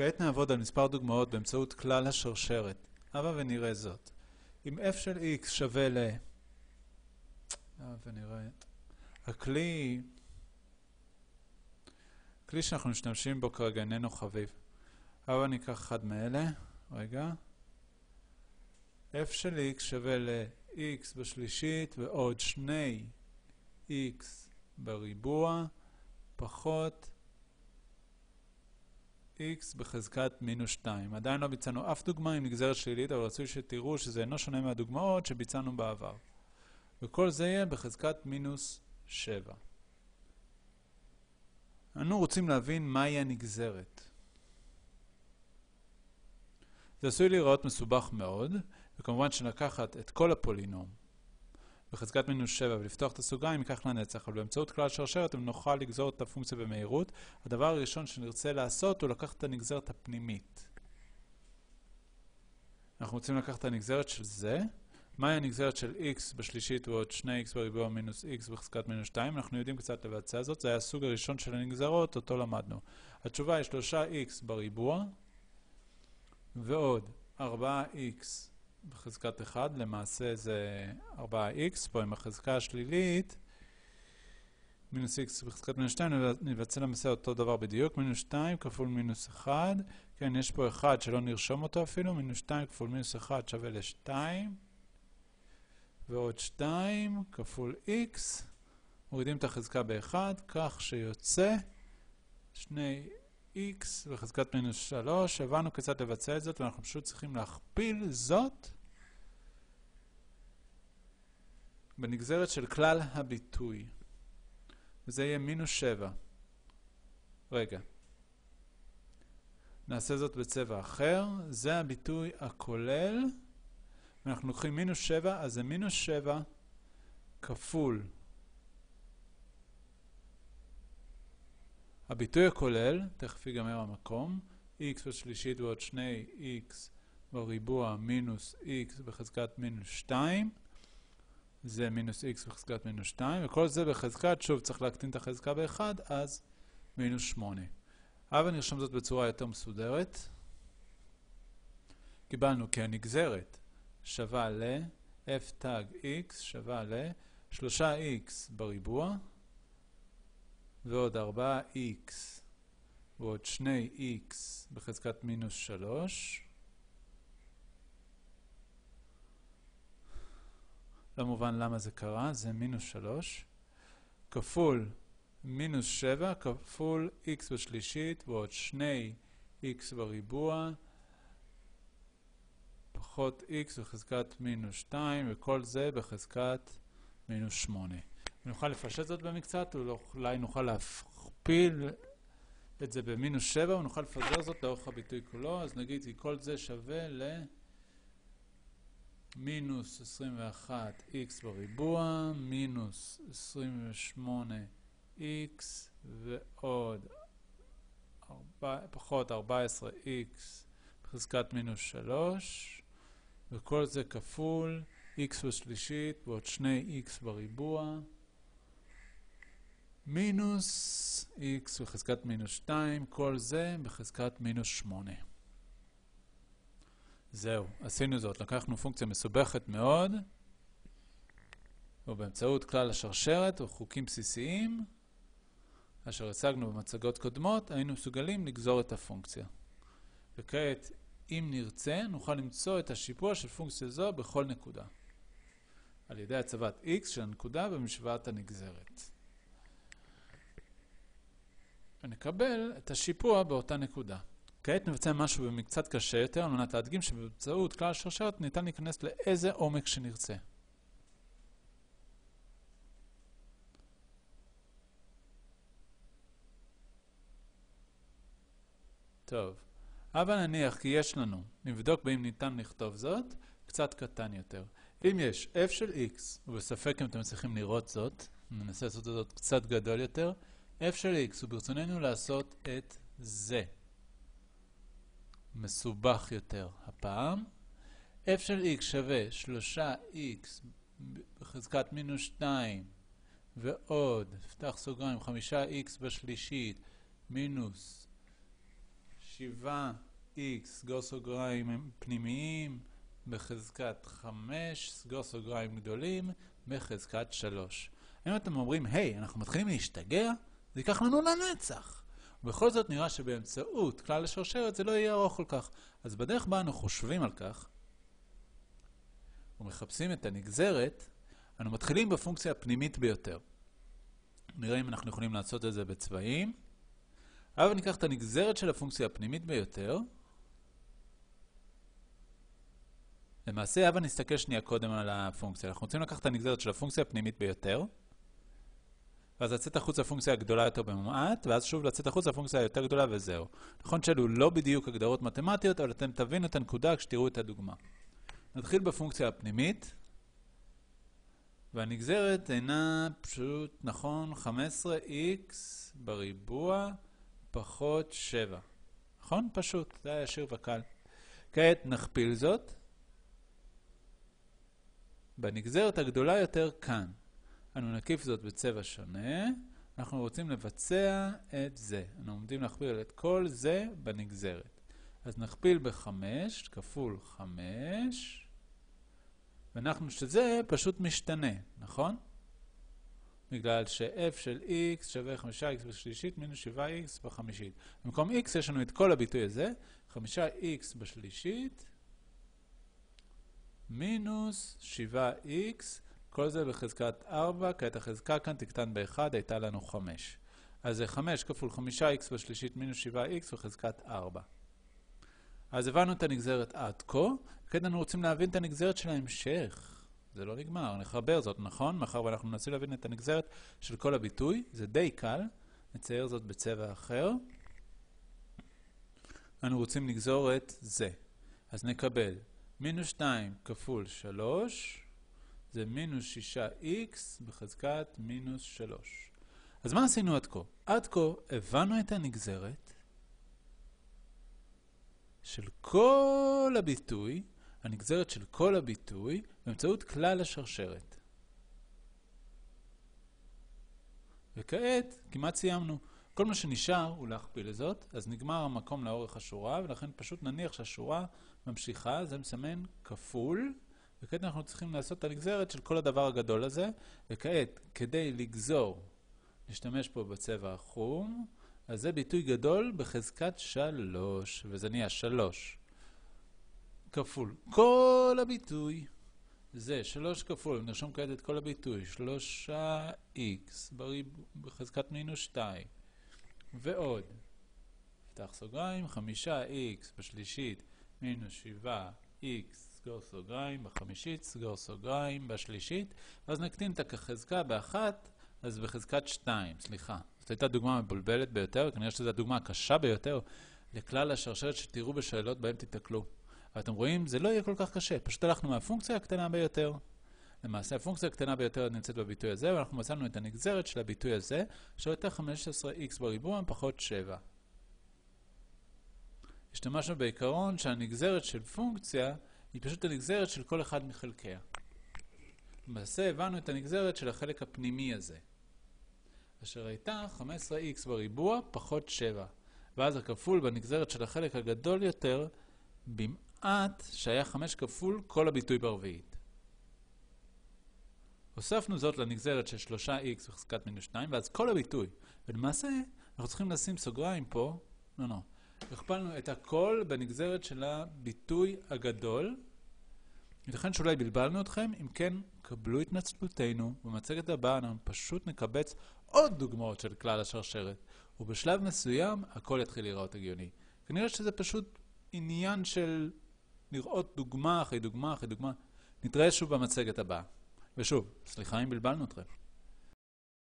כעת נעבוד על מספר דוגמאות באמצעות כלל השרשרת. הבה ונראה זאת. אם f של x שווה ל... הבה ונראה... הכלי... הכלי שאנחנו משתמשים בו כרגע איננו חביב. הבה ניקח אחד מאלה. רגע. f של x שווה ל-x בשלישית ועוד שני x בריבוע פחות x בחזקת מינוס 2. עדיין לא ביצענו אף דוגמה עם נגזרת שלילית, אבל רצוי שתראו שזה אינו שונה מהדוגמאות שביצענו בעבר. וכל זה יהיה בחזקת מינוס 7. אנו רוצים להבין מהי הנגזרת. זה עשוי להיראות מסובך מאוד, וכמובן שלקחת את כל הפולינום בחזקת מינוס 7 ולפתוח את הסוגריים ייקח לנצח, אבל באמצעות כלל שרשרת אם נוכל לגזור את הפונקציה במהירות, הדבר הראשון שנרצה לעשות הוא לקחת את הנגזרת הפנימית. אנחנו רוצים לקחת את הנגזרת של זה. מהי הנגזרת של x בשלישית ועוד 2x בריבוע מינוס x בחזקת מינוס 2? אנחנו יודעים קצת לבצע זאת, זה היה הסוג הראשון של הנגזרות, אותו למדנו. התשובה היא 3x בריבוע ועוד 4x בחזקת 1, למעשה זה 4x, פה עם החזקה השלילית, מינוס x בחזקת מינוס 2, נבצע למעשה אותו דבר בדיוק, מינוס 2 כפול מינוס 1, כן, יש פה 1 שלא נרשום אותו אפילו, מינוס 2 כפול מינוס 1 שווה ל-2, ועוד 2 כפול x, מורידים את החזקה ב-1, כך שיוצא 2 x בחזקת מינוס 3, הבנו כיצד לבצע את זאת, ואנחנו פשוט צריכים להכפיל זאת בנגזרת של כלל הביטוי. וזה יהיה מינוס 7. רגע. נעשה זאת בצבע אחר. זה הביטוי הכולל. ואנחנו לוקחים מינוס 7, אז זה מינוס 7 כפול הביטוי הכולל, תכף ייגמר המקום, x בשלישית ועוד 2x בריבוע מינוס x בחזקת מינוס 2, זה מינוס x בחזקת מינוס 2, וכל זה בחזקת, שוב צריך להקטין את החזקה ב-1, אז מינוס 8. אבל נרשום זאת בצורה יותר מסודרת. קיבלנו כי הנגזרת שווה ל f תג x שווה ל 3x בריבוע ועוד 4x ועוד 2x בחזקת מינוס 3. לא מובן למה זה קרה, זה מינוס 3, כפול מינוס 7 כפול x בשלישית ועוד 2x בריבוע פחות x בחזקת מינוס 2 וכל זה בחזקת מינוס 8. נוכל לפשט זאת במקצת, אולי נוכל להכפיל את זה במינוס 7, ונוכל לפזר זאת לאורך הביטוי כולו, אז נגיד כי כל זה שווה ל... מינוס 21x בריבוע, מינוס 28x ועוד 4, פחות 14x בחזקת מינוס 3 וכל זה כפול x בשלישית ועוד 2x בריבוע מינוס x בחזקת מינוס 2, כל זה בחזקת מינוס 8. זהו, עשינו זאת. לקחנו פונקציה מסובכת מאוד, ובאמצעות כלל השרשרת וחוקים בסיסיים, אשר הצגנו במצגות קודמות, היינו מסוגלים לגזור את הפונקציה. וכעת, אם נרצה, נוכל למצוא את השיפוע של פונקציה זו בכל נקודה, על ידי הצבת x של הנקודה במשוואת הנגזרת. ונקבל את השיפוע באותה נקודה. כעת נבצע משהו במקצת קשה יותר, על מנת להדגים שבאמצעות כלל השרשרת ניתן להיכנס לאיזה עומק שנרצה. טוב, אבל נניח כי יש לנו, נבדוק באם ניתן לכתוב זאת, קצת קטן יותר. אם יש f של x, ובספק אם אתם צריכים לראות זאת, ננסה לעשות זאת קצת גדול יותר, f של x, וברצוננו לעשות את זה. מסובך יותר הפעם. f של x שווה 3x בחזקת מינוס 2 ועוד, פתח סוגריים, 5x בשלישית מינוס 7x, סגור סוגריים פנימיים, בחזקת 5, סגור סוגריים גדולים, בחזקת 3. אם אתם אומרים, היי, hey, אנחנו מתחילים להשתגע, זה ייקח לנו לנצח. ובכל זאת נראה שבאמצעות כלל השרשרת זה לא יהיה ארוך כל כך. אז בדרך בה אנו חושבים על כך, ומחפשים את הנגזרת, אנו מתחילים בפונקציה הפנימית ביותר. נראה אם אנחנו יכולים לעשות את זה בצבעים. אבל ניקח את הנגזרת של הפונקציה הפנימית ביותר. למעשה, הבה נסתכל שנייה קודם על הפונקציה. אנחנו רוצים לקחת את הנגזרת של הפונקציה הפנימית ביותר, ואז לצאת החוץ לפונקציה הגדולה יותר במעט, ואז שוב לצאת החוץ לפונקציה היותר גדולה וזהו. נכון שאלו לא בדיוק הגדרות מתמטיות, אבל אתם תבינו את הנקודה כשתראו את הדוגמה. נתחיל בפונקציה הפנימית, והנגזרת אינה פשוט, נכון, 15x בריבוע פחות 7. נכון? פשוט, זה היה ישיר וקל. כעת נכפיל זאת בנגזרת הגדולה יותר כאן. אנו נקיף זאת בצבע שונה. אנחנו רוצים לבצע את זה. אנו עומדים להכפיל את כל זה בנגזרת. אז נכפיל ב-5 כפול 5, ואנחנו שזה פשוט משתנה, נכון? בגלל ש-f של x שווה 5x בשלישית מינוס 7x בחמישית. במקום x יש לנו את כל הביטוי הזה, 5x בשלישית מינוס 7x, כל זה בחזקת 4, כעת החזקה כאן תקטן ב-1, הייתה לנו 5. אז זה 5 כפול 5x בשלישית מינוס 7x בחזקת 4. אז הבנו את הנגזרת עד כה, כעת אנחנו רוצים להבין את הנגזרת של ההמשך. זה לא נגמר, נחבר זאת, נכון? מאחר ואנחנו מנסים להבין את הנגזרת של כל הביטוי, זה די קל, נצייר זאת בצבע אחר. אנו רוצים לגזור את זה. אז נקבל מינוס 2 כפול 3, זה מינוס 6x בחזקת מינוס 3. אז מה עשינו עד כה? עד כה הבנו את הנגזרת של כל הביטוי, הנגזרת של כל הביטוי, באמצעות כלל השרשרת. וכעת כמעט סיימנו. כל מה שנשאר הוא להכפיל זאת, אז נגמר המקום לאורך השורה, ולכן פשוט נניח שהשורה ממשיכה, זה מסמן כפול, וכעת אנחנו צריכים לעשות את הנגזרת של כל הדבר הגדול הזה, וכעת, כדי לגזור, נשתמש פה בצבע החום, אז זה ביטוי גדול בחזקת שלוש, וזה נהיה שלוש. כפול כל הביטוי. זה 3 כפול, נרשום כעת את כל הביטוי, 3x בחזקת מינוס 2 ועוד, פתח סוגריים, 5x בשלישית מינוס 7x סגור סוגריים, בחמישית סגור סוגריים, בשלישית, ואז נקטין את החזקה באחת, אז בחזקת 2, סליחה. זאת הייתה דוגמה מבולבלת ביותר, כנראה שזו הדוגמה הקשה ביותר לכלל השרשרת שתראו בשאלות בהן תיתקלו. ואתם רואים, זה לא יהיה כל כך קשה, פשוט הלכנו מהפונקציה הקטנה ביותר. למעשה הפונקציה הקטנה ביותר נמצאת בביטוי הזה, ואנחנו מצאנו את הנגזרת של הביטוי הזה, שהייתה 15x בריבוע פחות 7. השתמשנו בעיקרון שהנגזרת של פונקציה היא פשוט הנגזרת של כל אחד מחלקיה. למעשה הבנו את הנגזרת של החלק הפנימי הזה, אשר הייתה 15x בריבוע פחות 7, ואז הכפול בנגזרת של החלק הגדול יותר במעט שהיה 5 כפול כל הביטוי ברביעית. הוספנו זאת לנגזרת של 3x בחזקת מינוס 2, ואז כל הביטוי. ולמעשה, אנחנו צריכים לשים סוגריים פה, לא, לא. הכפלנו את הכל בנגזרת של הביטוי הגדול. ייתכן שאולי בלבלנו אתכם, אם כן, קבלו התנצלותנו. במצגת הבאה אנחנו פשוט נקבץ עוד דוגמאות של כלל השרשרת, ובשלב מסוים הכל יתחיל להיראות הגיוני. כנראה שזה פשוט עניין של לראות דוגמה אחרי דוגמה אחרי דוגמה. נתראה שוב במצגת הבאה. ושוב, סליחה אם בלבלנו אתכם.